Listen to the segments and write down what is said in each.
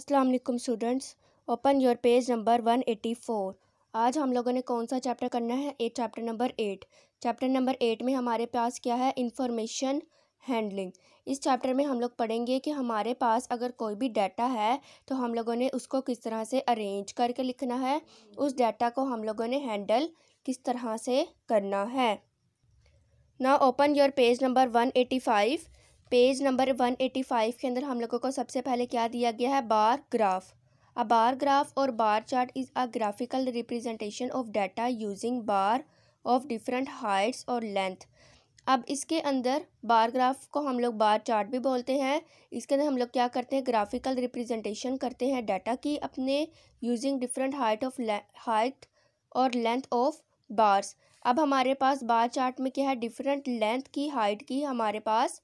अस्सलाम वालेकुम students open your page number one eighty four आज हम लोगों ने कौन सा चैप्टर करना है? A chapter number eight chapter number eight में हमारे पास क्या है? इंफॉर्मेशन हैंडलिंग इस चैप्टर में हम लोग पढ़ेंगे कि हमारे पास अगर कोई भी डाटा है तो हम लोगों ने उसको किस तरह से अरेंज करके लिखना है? उस डाटा को हम लोगों ने हैंडल किस तरह से करना है? ना open your page number one eighty five page number one eighty five के अंदर हम लोगों को सबसे पहले क्या दिया गया है? Bar graph. अ बार ग्राफ और bar chart is a graphical representation of data using bar of different heights और लेंथ। अब इसके अंदर बार ग्राफ को हम लोग बार चार्ट भी बोलते हैं। इसके अंदर हम लोग क्या करते हैं? ग्राफिकल रिप्रेजेंटेशन करते हैं डाटा की अपने using different height of height और लेंथ ऑफ़ बार्स। अब हमारे पास बार चार्ट में क्या है? डिफरेंट लेंथ की, हाइट की हमारे पास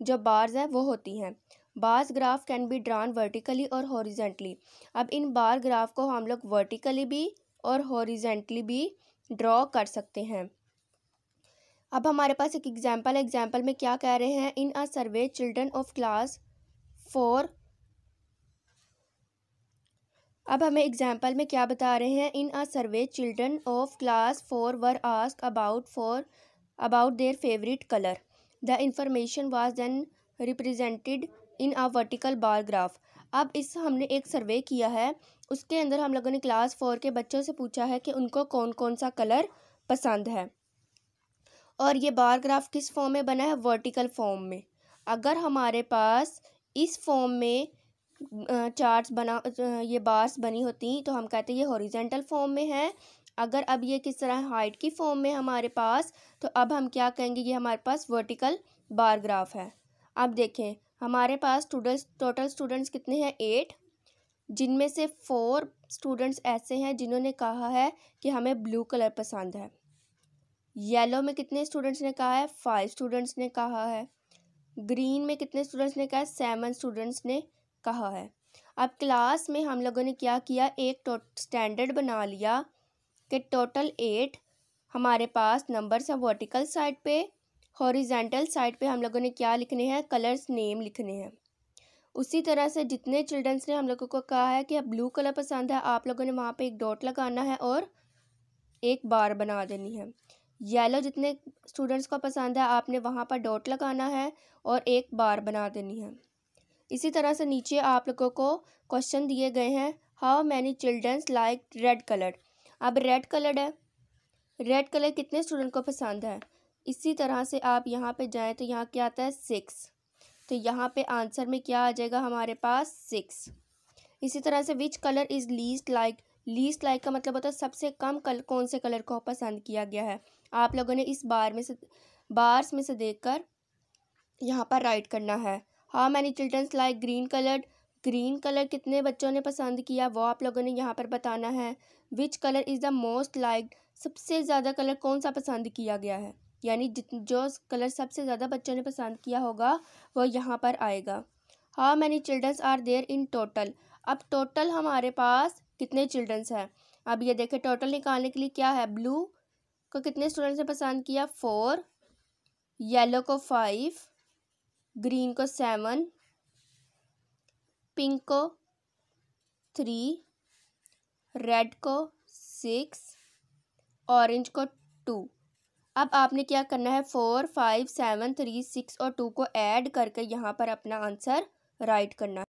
जो बार्स हैं, वो होती हैं। Bars graph can be drawn vertically और हॉरिजेंटली अब इन बार ग्राफ को हम लोग वर्टिकली भी और हॉरिजेंटली भी ड्रॉ कर सकते हैं। अब हमारे पास एक एग्जांपल एग्ज़ाम्पल में क्या कह रहे हैं? In a survey children of class four अब हमें एग्ज़ाम्पल में क्या बता रहे हैं? In a survey children of class four were asked about four about their favourite colour the information was then represented in a vertical bar graph अब इस हमने एक सर्वे किया है। उसके अंदर हम लोगों ने क्लास फोर के बच्चों से पूछा है कि उनको कौन कौन सा कलर पसंद है। और ये बार ग्राफ किस फॉर्म में बना है? वर्टिकल फॉर्म में। अगर हमारे पास इस फॉर्म में चार्ट्स बना ये बार्स बनी होती तो हम कहते हैं ये हॉरिजेंटल फॉर्म में है। अगर अब ये किस तरह हाइट की फॉर्म में हमारे पास तो अब हम क्या कहेंगे, ये हमारे पास वर्टिकल बार ग्राफ है। अब देखें, हमारे पास स्टूडेंट्स टोटल स्टूडेंट्स कितने हैं? एट जिनमें से फोर स्टूडेंट्स ऐसे हैं जिन्होंने कहा है कि हमें ब्लू कलर पसंद है। येलो में कितने स्टूडेंट्स ने कहा है? फाइव स्टूडेंट्स ने कहा है। ग्रीन में कितने स्टूडेंट्स ने कहा है? सेवन स्टूडेंट्स ने कहा है। अब क्लास में हम लोगों ने क्या किया? एक स्टैंडर्ड बना लिया। कि टोटल एट हमारे पास नंबर्स हैं वर्टिकल साइड पे हॉरिजेंटल साइड पे हम लोगों ने क्या लिखने हैं? कलर्स नेम लिखने हैं। उसी तरह से जितने चिल्ड्रंस ने हम लोगों को कहा है कि अब ब्लू कलर पसंद है, आप लोगों ने वहाँ पे एक डॉट लगाना है और एक बार बना देनी है। येलो जितने स्टूडेंट्स को पसंद है, आपने वहाँ पर डॉट लगाना है और एक बार बना देनी है। इसी तरह से नीचे आप लोगों को क्वेश्चन दिए गए हैं how many childrens like red colour अब रेड कलर है। रेड कलर कितने स्टूडेंट को पसंद है? इसी तरह से आप यहाँ पे जाएँ तो यहाँ क्या आता है? सिक्स तो यहाँ पे आंसर में क्या आ जाएगा? हमारे पास सिक्स इसी तरह से which colour is least like least like का मतलब होता है सबसे कम कल, कौन से कलर को पसंद किया गया है? आप लोगों ने इस बार में से बार्स में से देखकर यहाँ पर राइट करना है। How many childrens like green colour green colour कितने बच्चों ने पसंद किया वो आप लोगों ने यहाँ पर बताना है। Which colour is the most like सबसे ज़्यादा कलर कौन सा पसंद किया गया है? यानी जो कलर सबसे ज़्यादा बच्चों ने पसंद किया होगा, वो यहाँ पर आएगा। How many childrens are there in total अब टोटल हमारे पास कितने चिल्ड्रंस हैं? अब ये देखें टोटल निकालने के लिए क्या है? ब्लू को कितने स्टूडेंट्स ने पसंद किया? फोर येलो को फाइव ग्रीन को सेवन पिंक को थ्री, रेड को सिक्स, ऑरेंज को टू। अब आपने क्या करना है? Four, five, seven, three, six और टू को ऐड करके यहाँ पर अपना आंसर राइट करना